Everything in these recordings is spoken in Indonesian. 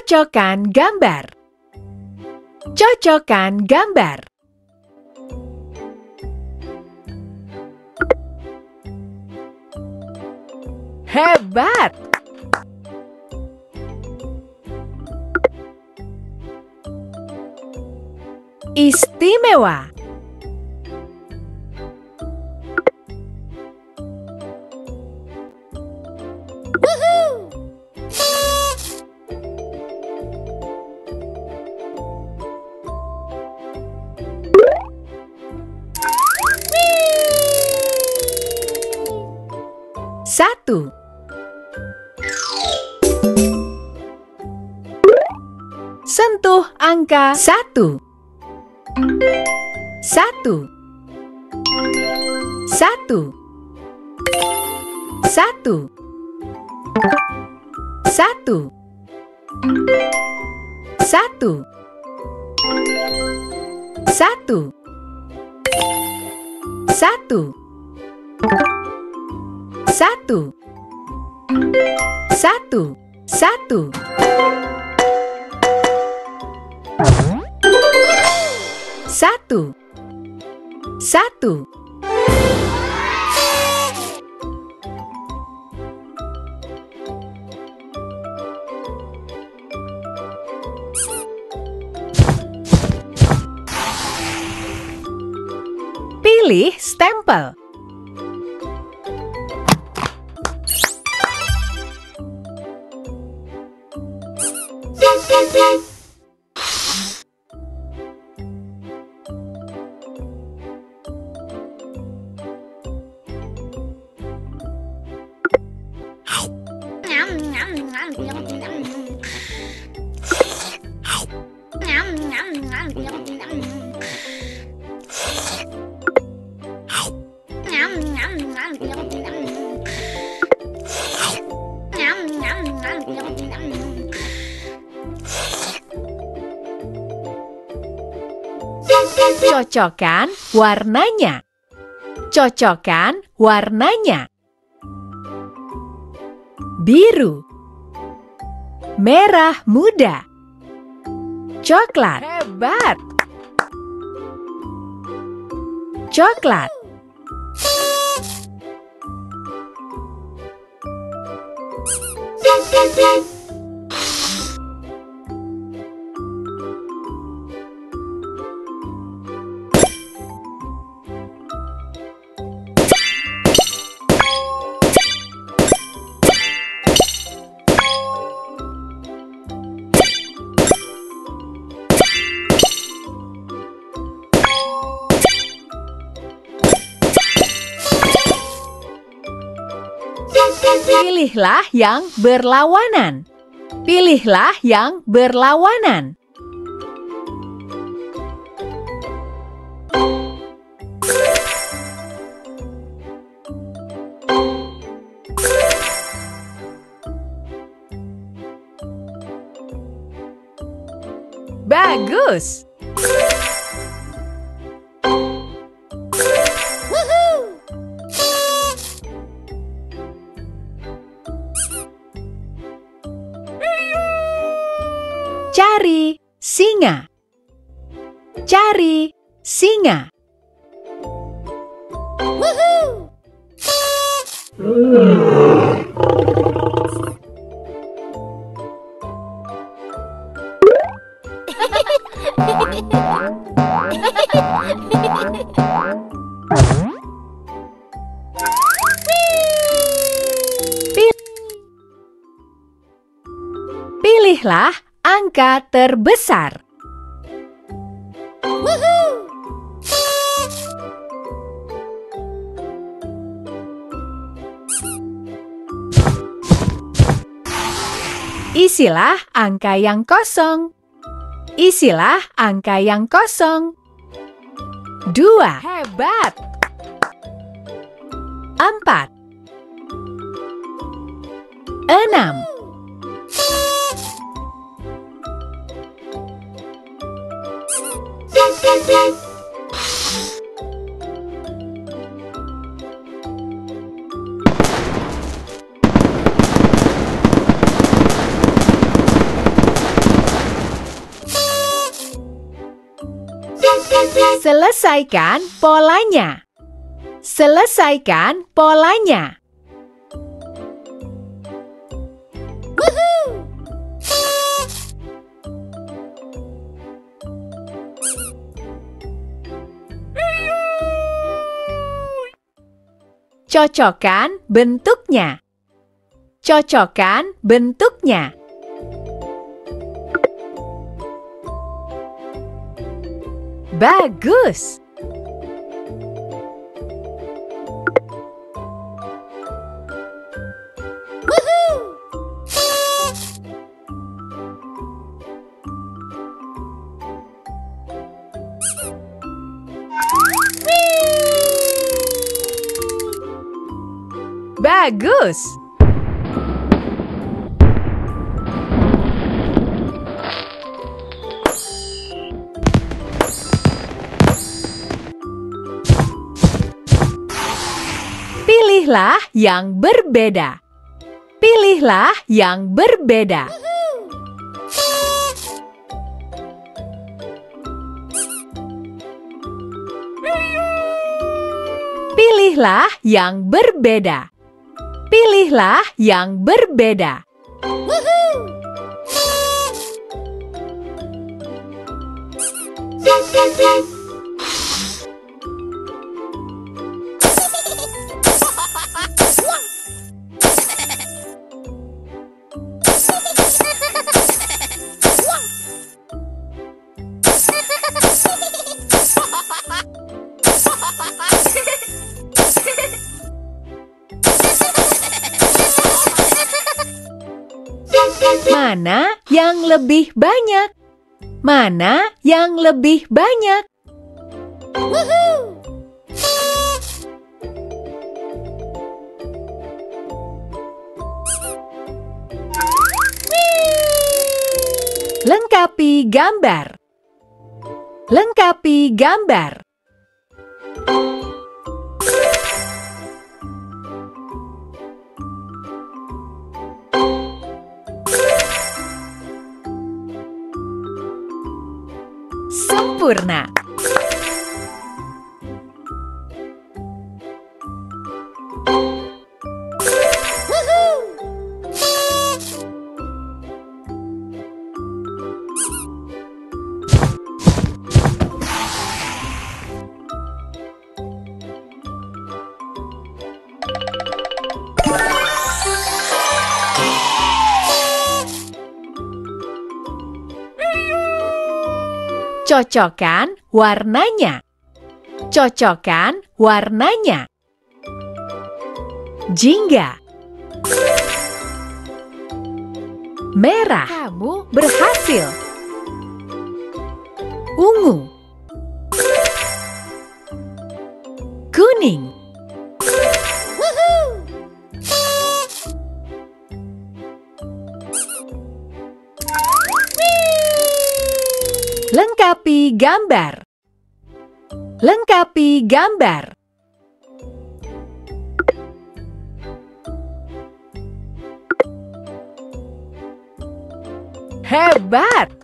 Cocokkan gambar. Cocokkan gambar. Hebat! Istimewa! Sentuh angka satu. Satu. Satu. Satu. Satu. Satu. Satu. Satu. Satu. Satu. Satu. Satu. Satu. Pilih stempel. Cocokkan warnanya. Cocokkan warnanya. Biru. Merah muda. Coklat. Hebat. Coklat. Pilihlah yang berlawanan. Pilihlah yang berlawanan. Bagus. Pilihlah angka terbesar. Isilah angka yang kosong. Isilah angka yang kosong. Dua. Hebat. Empat. Enam. Selesaikan polanya. Selesaikan polanya. Cocokkan bentuknya. Cocokkan bentuknya. Bagus. Bagus. Pilihlah yang berbeda. Pilihlah yang berbeda. Pilihlah yang berbeda. Pilihlah yang berbeda. Mana yang lebih banyak? Mana yang lebih banyak? Lengkapi gambar. Lengkapi gambar. Sempurna. Cocokkan warnanya. Cocokkan warnanya. Jingga. Merah. Kamu berhasil. Ungu. Kuning. Lengkapi gambar. Lengkapi gambar. Hebat!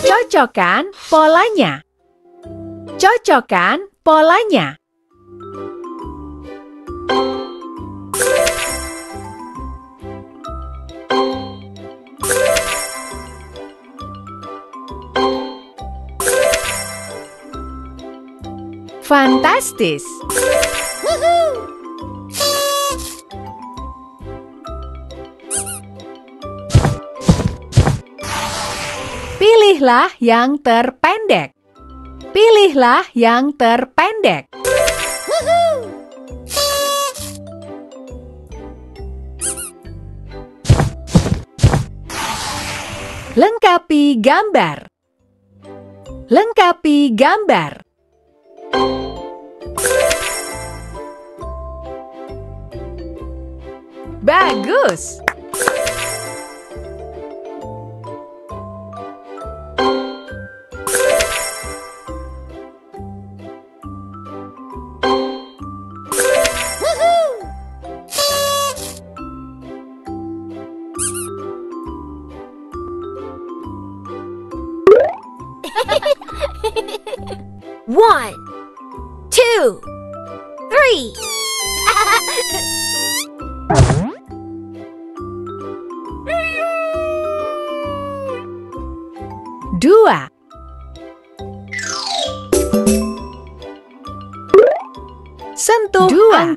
Cocokkan polanya. Cocokkan polanya. Fantastis. Pilihlah yang terpendek. Pilihlah yang terpendek. Lengkapi gambar. Lengkapi gambar. Bagus!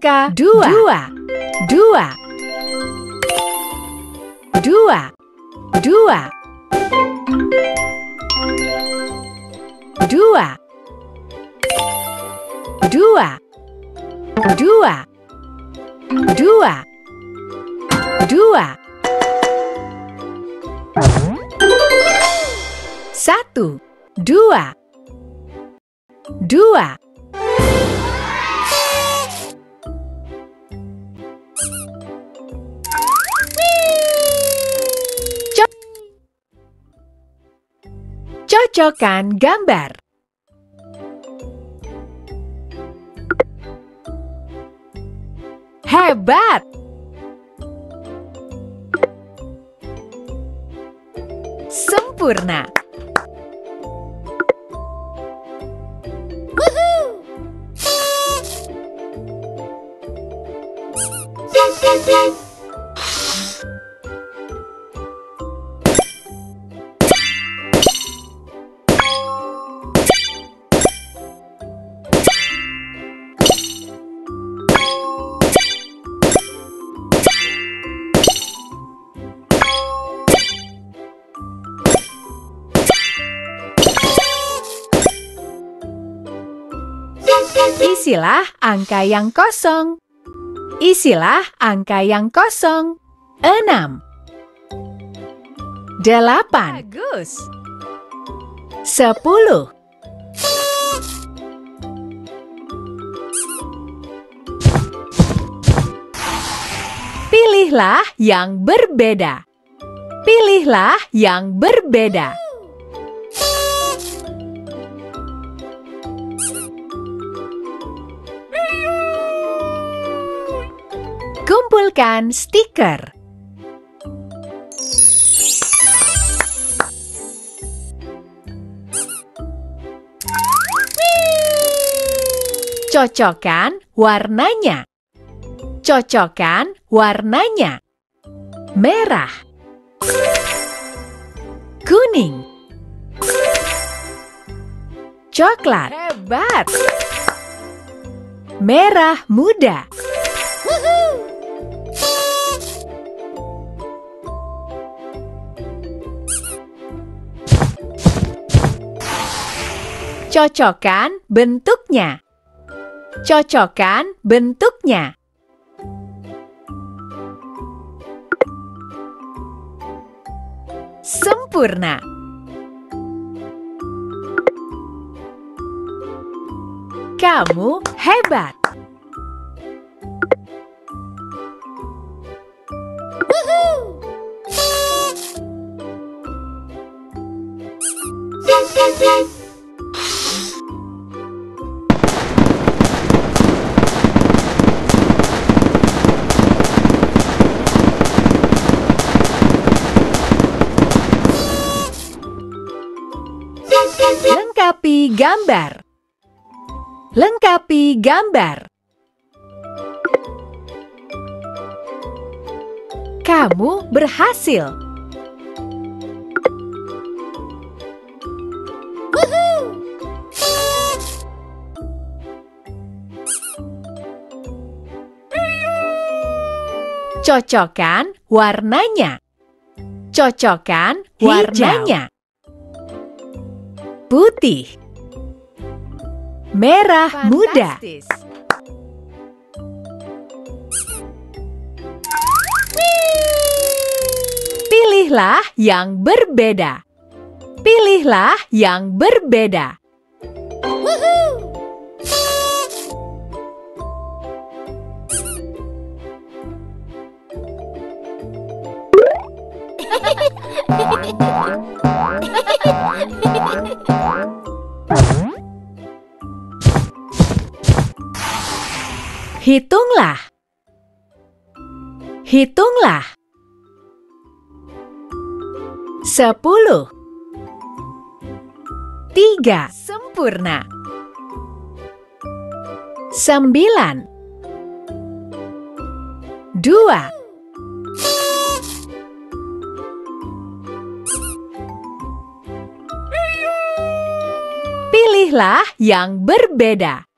Angka dua. Dua. Dua. Dua. Dua. Dua. Dua. Dua. Dua. Dua. Satu. Dua. Dua. Cocokkan gambar. Hebat! Sempurna! Isilah angka yang kosong. Isilah angka yang kosong. Enam. Delapan. Bagus. Sepuluh. Pilihlah yang berbeda. Pilihlah yang berbeda. Kumpulkan stiker. Cocokkan warnanya. Cocokkan warnanya. Merah. Kuning. Coklat. Hebat. Merah muda. Cocokkan bentuknya. Cocokkan bentuknya. Sempurna. Kamu hebat. Lengkapi gambar. Lengkapi gambar. Kamu berhasil. Cocokkan warnanya. Cocokkan warnanya. Putih. Merah muda. Pilihlah yang berbeda. Pilihlah yang berbeda. Hitunglah. Hitunglah. Sepuluh. Tiga. Sempurna. Sembilan. Dua. Pilihlah yang berbeda.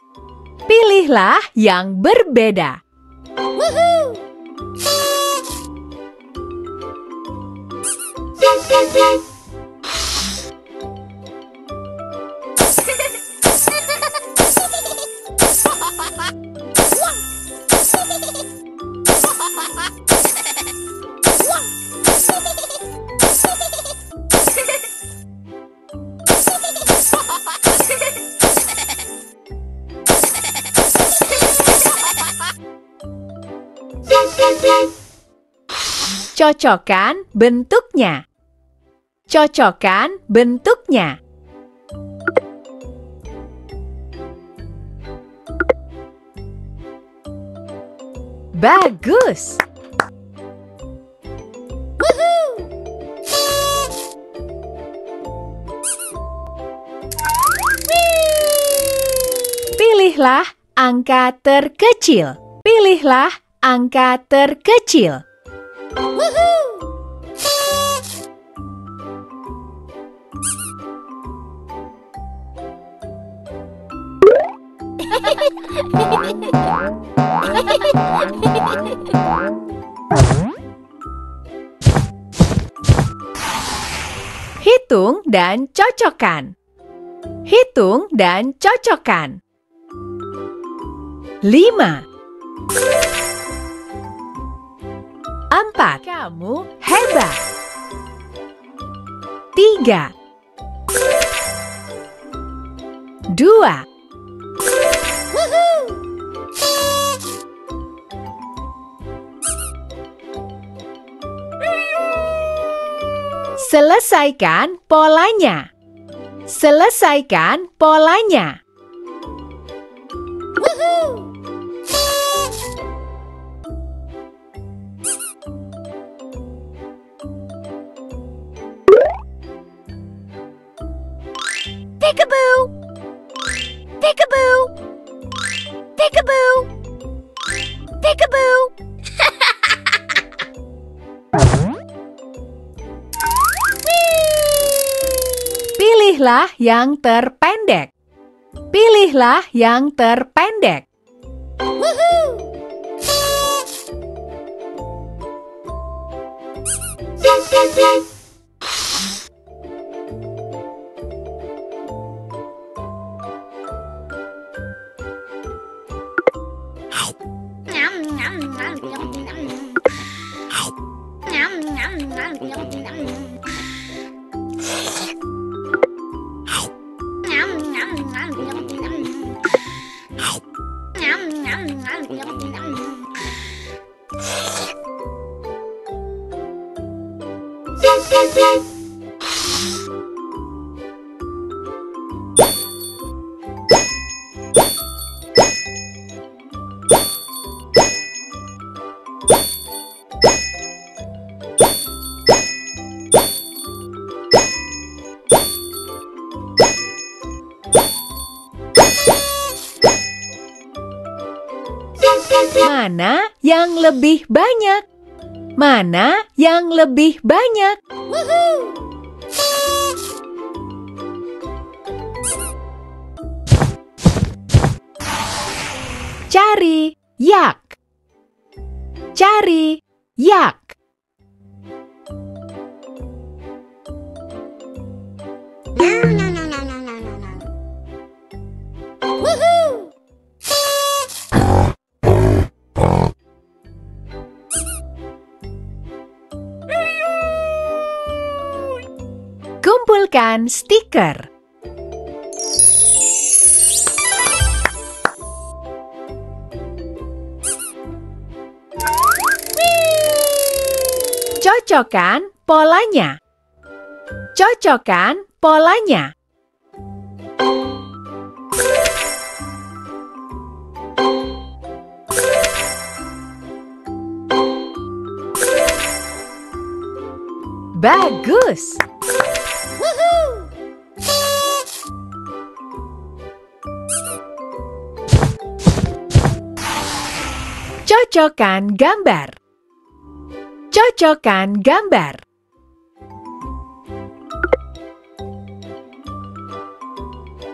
Pilihlah yang berbeda. Cocokkan bentuknya. Cocokkan bentuknya. Bagus. Pilihlah angka terkecil. Pilihlah angka terkecil. Hitung dan cocokkan. Hitung dan cocokkan. Lima. Empat. Kamu hebat. Tiga. Dua. Selesaikan polanya. Selesaikan polanya. Peekaboo! Peekaboo! Peekaboo! Peekaboo! Pilihlah yang terpendek. Pilihlah yang terpendek. Bye. Mana yang lebih banyak? Mana yang lebih banyak? Cari yak. Cari yak. Hasilkan stiker. Cocokkan polanya. Cocokkan polanya. Bagus. Cocokkan gambar. Cocokkan gambar.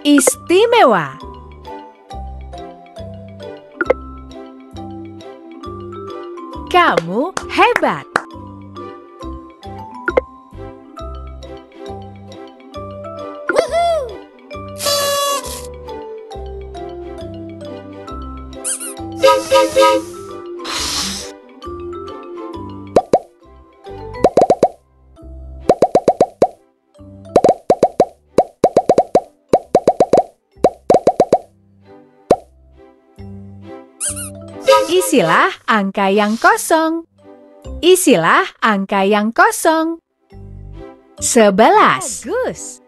Istimewa. Kamu hebat. Isilah angka yang kosong. Isilah angka yang kosong. Sebelas. Bagus.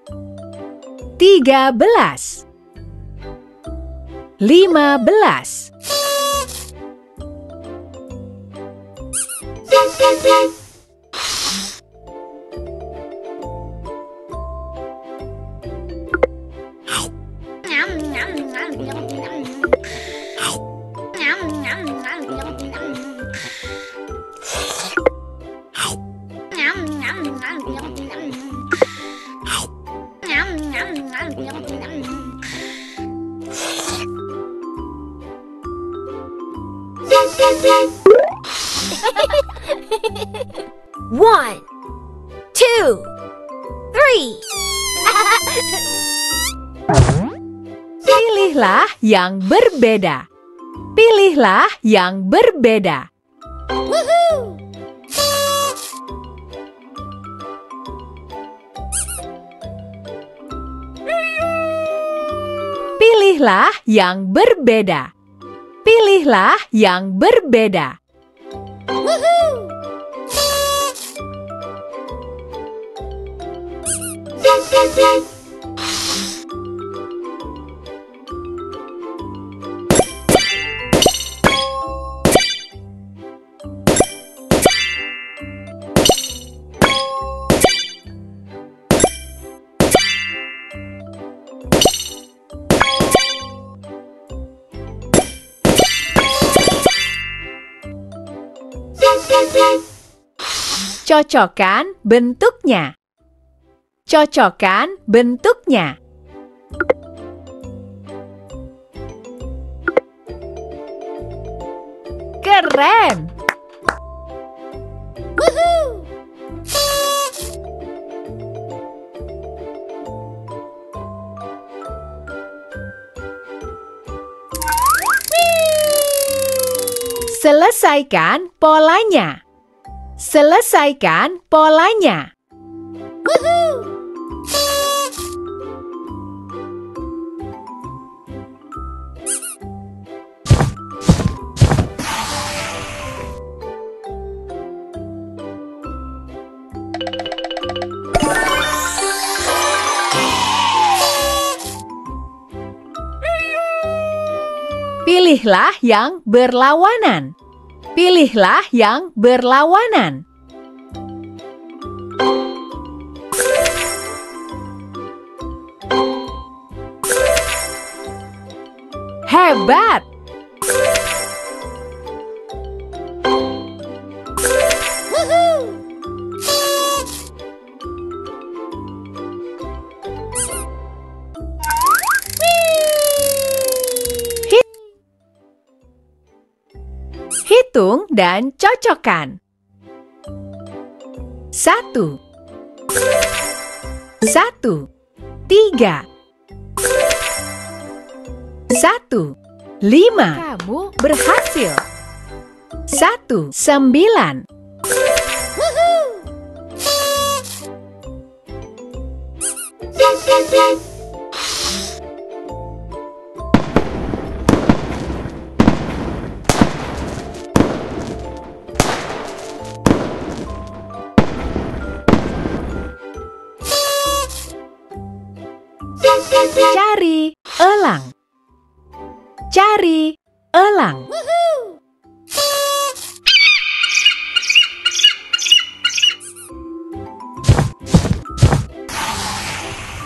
Tiga belas. Lima belas. One, two, three. Pilihlah yang berbeda. Pilihlah yang berbeda. Woohoo! Pilihlah yang berbeda. Pilihlah yang berbeda. Woohoo! Cocokkan bentuknya. Cocokkan bentuknya. Keren! Selesaikan polanya. Selesaikan polanya. Pilihlah yang berlawanan. Pilihlah yang berlawanan. Hitung dan cocokkan. Satu. Satu. Tiga. Satu. Lima. Kamu berhasil. Satu. Sembilan. Woohoo! Cari elang.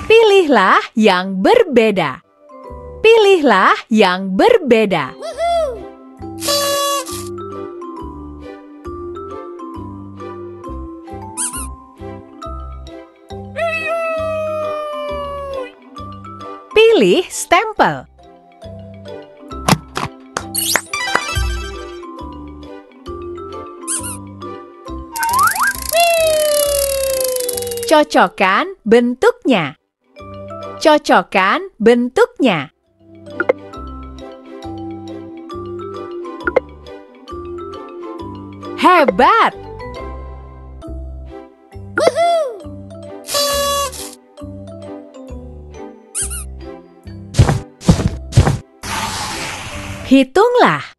Pilihlah yang berbeda. Pilihlah yang berbeda. Pilih stempel. Cocokkan bentuknya. Cocokkan bentuknya. Hebat! Hitunglah.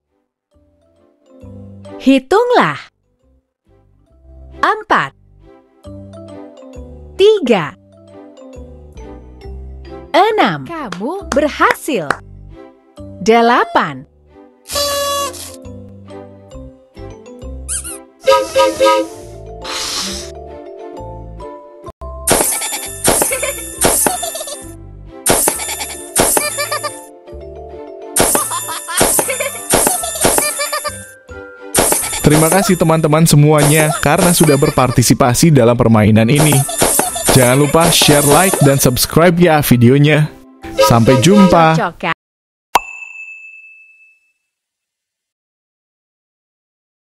Hitunglah. Empat. Tiga. Enam. Kamu berhasil. Delapan. Terima kasih teman-teman semuanya karena sudah berpartisipasi dalam permainan ini. Jangan lupa share, like, dan subscribe ya videonya. Sampai jumpa.